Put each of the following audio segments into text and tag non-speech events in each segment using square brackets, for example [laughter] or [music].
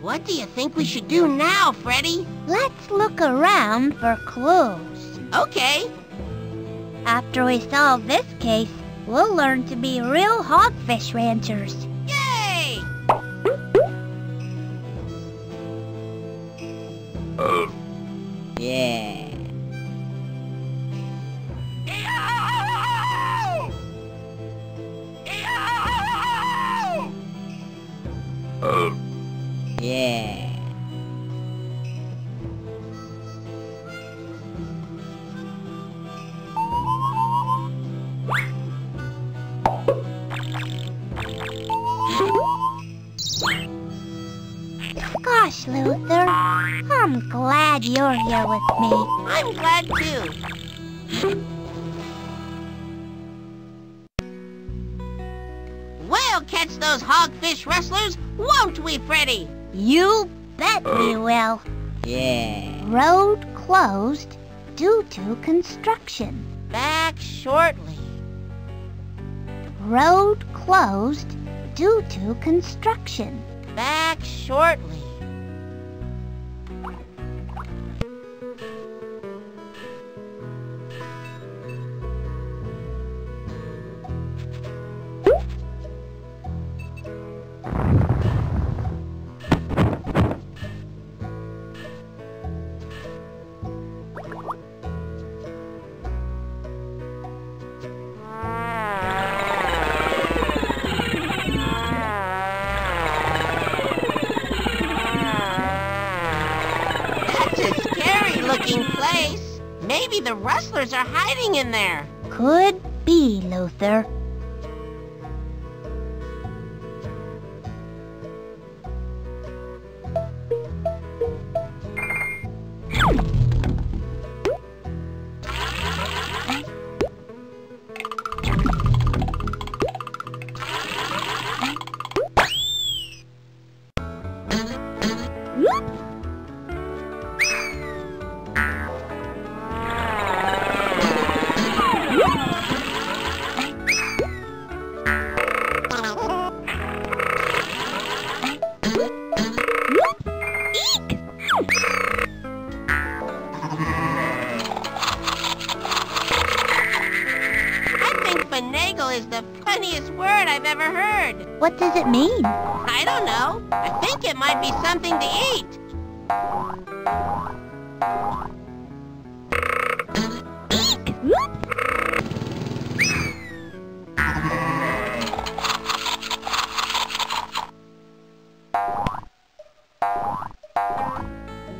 What do you think we should do now, Freddi? Let's look around for clues. Okay. After we solve this case, we'll learn to be real hogfish ranchers. Luther, I'm glad you're here with me. I'm glad too. We'll catch those hogfish rustlers, won't we, Freddi? You bet we will. Yeah. Road closed due to construction. Back shortly. Road closed due to construction. Back shortly. Maybe the rustlers are hiding in there. Could be, Luther. I [laughs] is the funniest word I've ever heard. What does it mean? I don't know. I think it might be something to eat.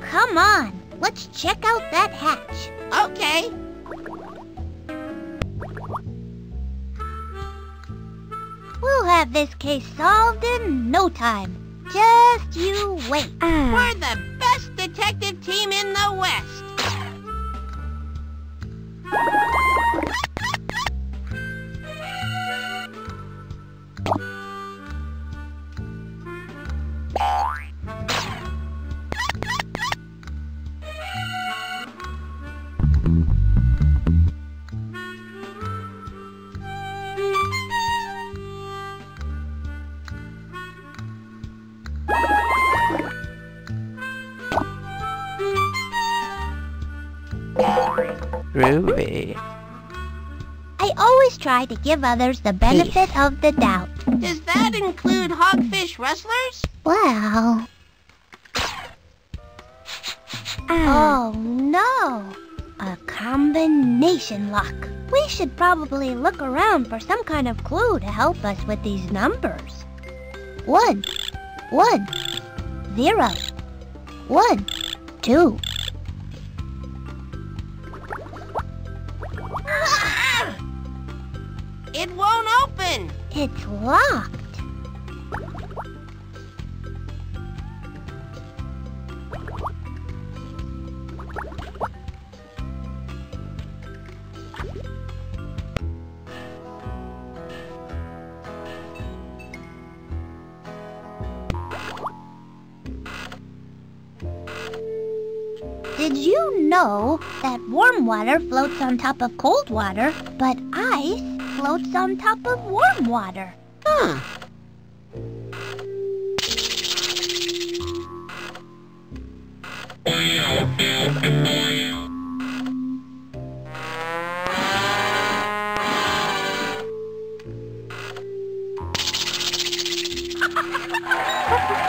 Come on, let's check out that hatch. Okay. Have this case solved in no time. Just you wait. Ah. We're the best detective team in the West. Ruby. I always try to give others the benefit of the doubt. Does that include hogfish rustlers? Well... Ah. Oh no! A combination lock. We should probably look around for some kind of clue to help us with these numbers. One, one, zero, one, two. It won't open. It's locked. Did you know that warm water floats on top of cold water, but ice floats on top of warm water. Huh. [laughs]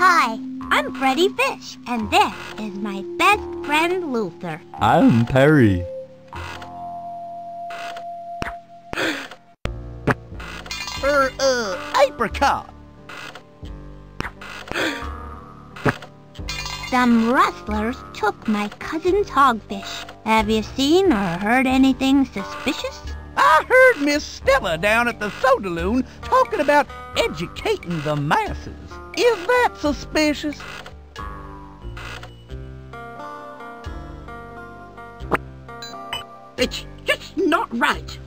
Hi, I'm Freddi Fish, and this is my best friend Luther. I'm Perry. Er, uh, apricot. Some rustlers took my cousin's hogfish. Have you seen or heard anything suspicious? I heard Miss Stella down at the Sodaloon talking about educating the masses. Is that suspicious? It's just not right.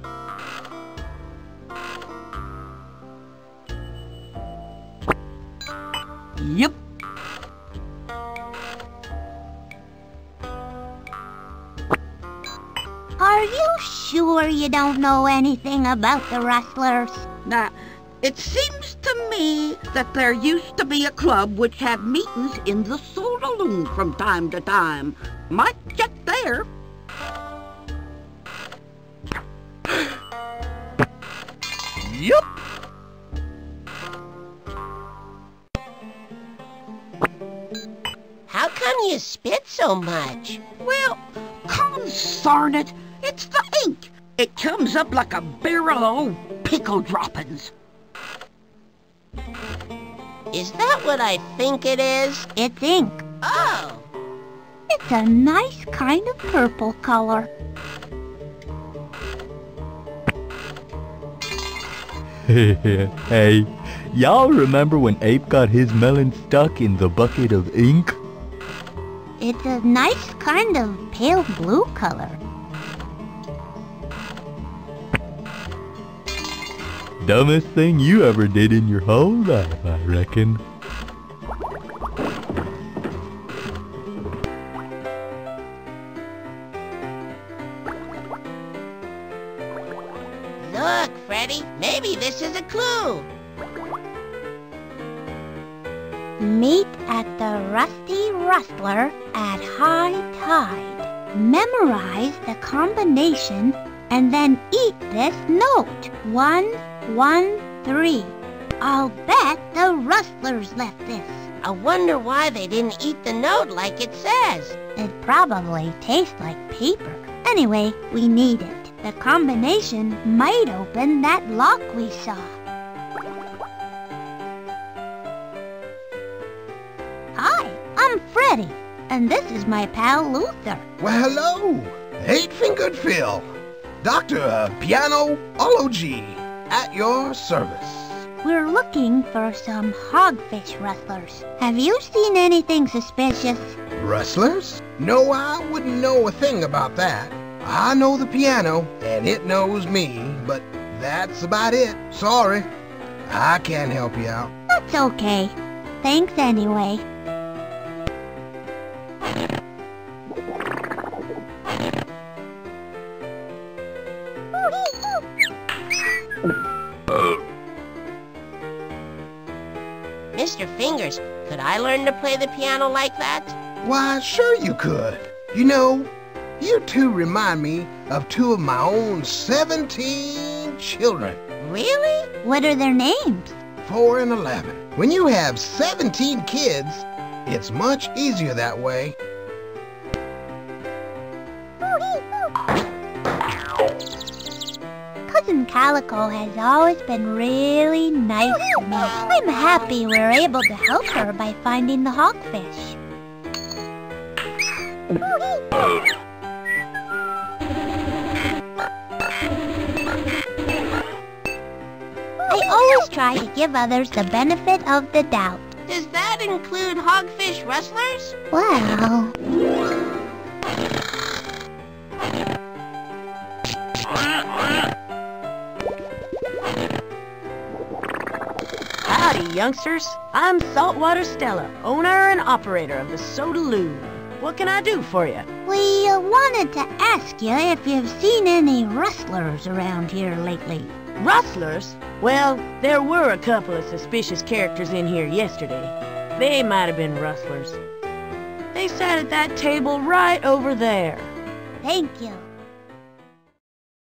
Yep. Are you sure you don't know anything about the rustlers? Now, it seems to me that there used to be a club which had meetings in the saloon from time to time. Might check there. Yep. How come you spit so much? Well, consarn it, it's the ink. It comes up like a barrel of old pickle droppings. Is that what I think it is? It's ink. Oh, It's a nice kind of purple color. [laughs] hey, y'all remember when Ape got his melon stuck in the bucket of ink? It's a nice kind of pale blue color. Dumbest thing you ever did in your whole life, I reckon. look, Freddi. Maybe this is a clue. Meet at the Rusty Rustler at high tide. Memorize the combination and then eat this note. One, one, three. I'll bet the rustlers left this. I wonder why they didn't eat the note like it says. It probably tastes like paper. Anyway, we need it. The combination might open that lock we saw. Hi, I'm Freddi, and this is my pal Luther. Well, hello. Eight-fingered Phil. Dr. Uh, Piano Ology at your service. We're looking for some hogfish rustlers. Have you seen anything suspicious? Rustlers? No, I wouldn't know a thing about that. I know the piano, and it knows me, but that's about it. Sorry. I can't help you out. That's okay. Thanks anyway. Could I learn to play the piano like that? Why, sure you could. You know, you two remind me of two of my own 17 children. Really? What are their names? 4 and 11. When you have 17 kids, it's much easier that way. [laughs] Cousin Calico has always been really nice to me. I'm happy we're able to help her by finding the hogfish. I always try to give others the benefit of the doubt. Does that include hogfish rustlers? Well, youngsters. I'm Saltwater Stella, owner and operator of the Sodaloon. What can I do for you? we uh, wanted to ask you if you've seen any rustlers around here lately. Rustlers? Well, there were a couple of suspicious characters in here yesterday. They might have been rustlers. They sat at that table right over there. Thank you.